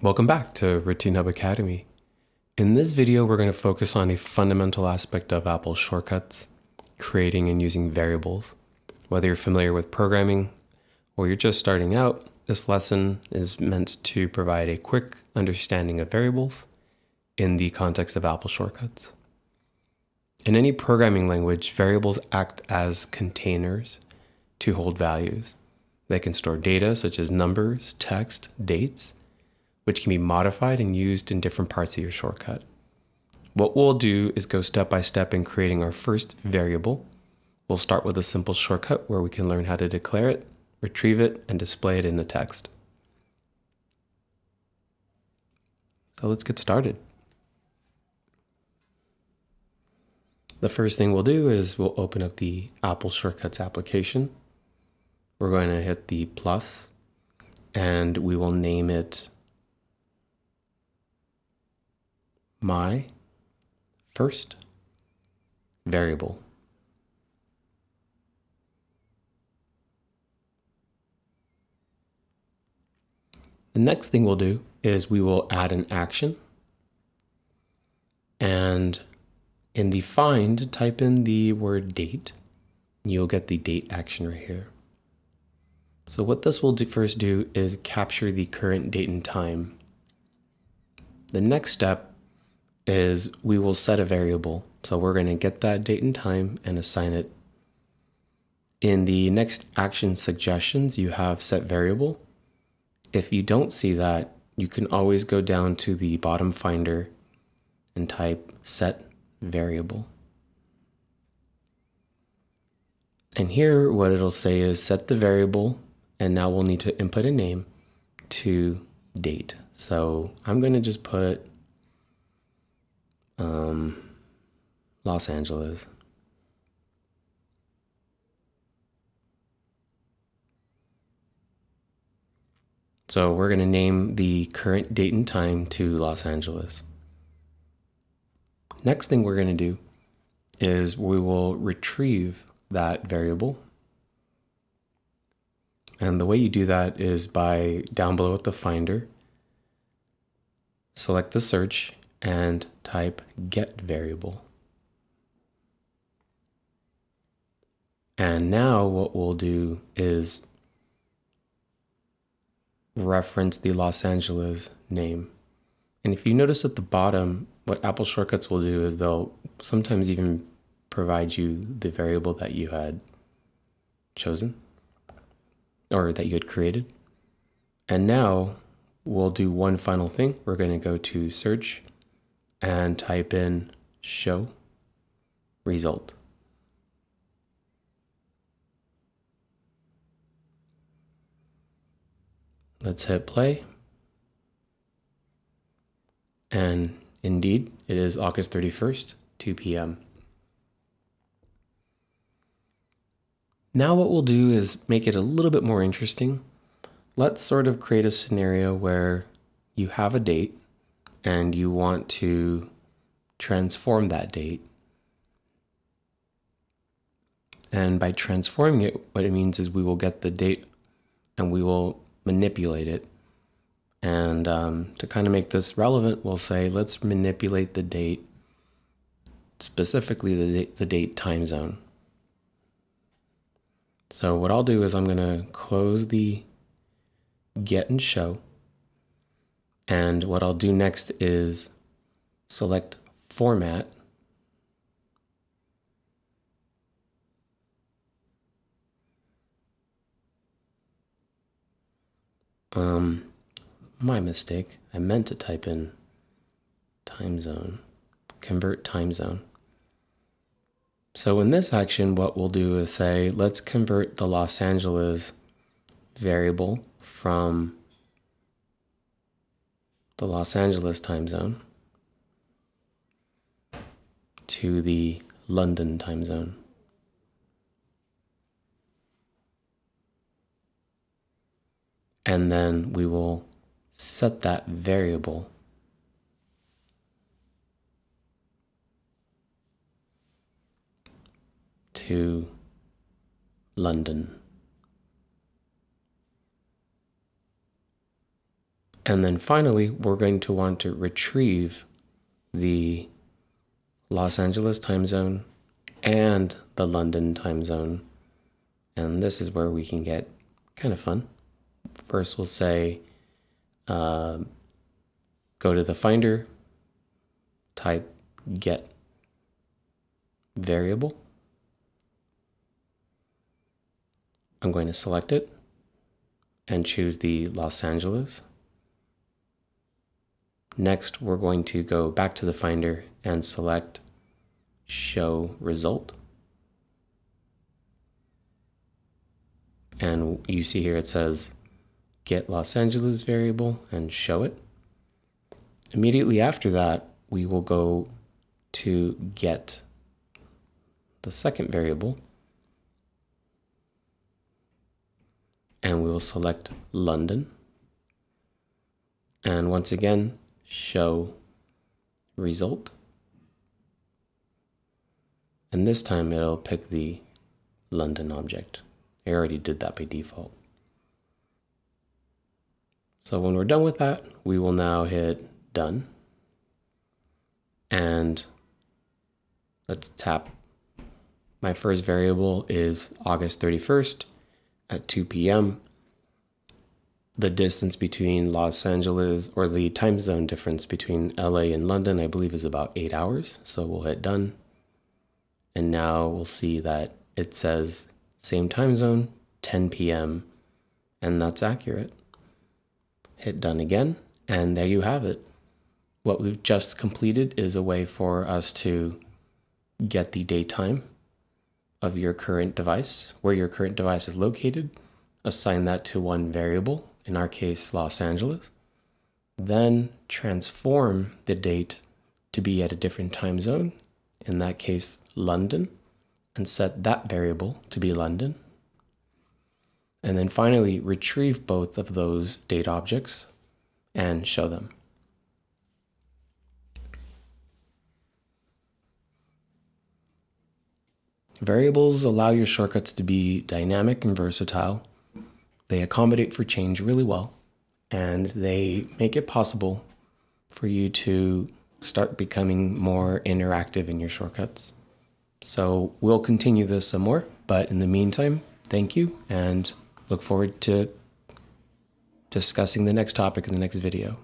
Welcome back to RoutineHub Academy. In this video, we're going to focus on a fundamental aspect of Apple shortcuts, creating and using variables. Whether you're familiar with programming or you're just starting out, this lesson is meant to provide a quick understanding of variables in the context of Apple shortcuts. In any programming language, variables act as containers to hold values. They can store data such as numbers, text, dates, which can be modified and used in different parts of your shortcut. What we'll do is go step by step in creating our first variable. We'll start with a simple shortcut where we can learn how to declare it, retrieve it, and display it in the text. So let's get started. The first thing we'll do is we'll open up the Apple Shortcuts application. We're going to hit the plus and we will name it my first variable. The next thing we'll do is we will add an action and in the find, type in the word date. You'll get the date action right here. So what this will do first do is capture the current date and time. The next step is we will set a variable. So we're going to get that date and time and assign it. In the next action suggestions, you have set variable. If you don't see that, you can always go down to the bottom finder and type set variable. And here what it'll say is set the variable and now we'll need to input a name to date. So I'm going to just put um, Los Angeles. So we're going to name the current date and time to Los Angeles. Next thing we're going to do is we will retrieve that variable. And the way you do that is by down below at the finder, select the search and type get variable. And now what we'll do is reference the Los Angeles name. And if you notice at the bottom, what Apple Shortcuts will do is they'll sometimes even provide you the variable that you had chosen or that you had created. And now we'll do one final thing. We're going to go to search and type in show result. Let's hit play. And indeed, it is August 31st, 2 p.m. Now what we'll do is make it a little bit more interesting. Let's sort of create a scenario where you have a date and you want to transform that date. And by transforming it, what it means is we will get the date and we will manipulate it and um, to kind of make this relevant, we'll say let's manipulate the date, specifically the the date time zone. So what I'll do is I'm going to close the get and show. And what I'll do next is select format. Um, my mistake. I meant to type in time zone, convert time zone. So in this action, what we'll do is say, let's convert the Los Angeles variable from the Los Angeles time zone to the London time zone. And then we will set that variable to London. And then finally, we're going to want to retrieve the Los Angeles time zone and the London time zone. And this is where we can get kind of fun. First, we'll say uh, go to the Finder, type get variable. I'm going to select it and choose the Los Angeles. Next, we're going to go back to the Finder and select Show Result. And you see here it says Get Los Angeles variable and show it. Immediately after that, we will go to get the second variable and we will select London. And once again, show result. And this time it'll pick the London object. I already did that by default. So when we're done with that, we will now hit done. And let's tap. My first variable is August 31st at 2 p.m the distance between Los Angeles or the time zone difference between LA and London, I believe, is about eight hours. So we'll hit done. And now we'll see that it says same time zone, 10 p.m. And that's accurate. Hit done again. And there you have it. What we've just completed is a way for us to get the date time of your current device, where your current device is located, assign that to one variable, in our case, Los Angeles, then transform the date to be at a different time zone, in that case, London, and set that variable to be London. And then finally, retrieve both of those date objects and show them. Variables allow your shortcuts to be dynamic and versatile they accommodate for change really well, and they make it possible for you to start becoming more interactive in your shortcuts. So we'll continue this some more, but in the meantime, thank you and look forward to discussing the next topic in the next video.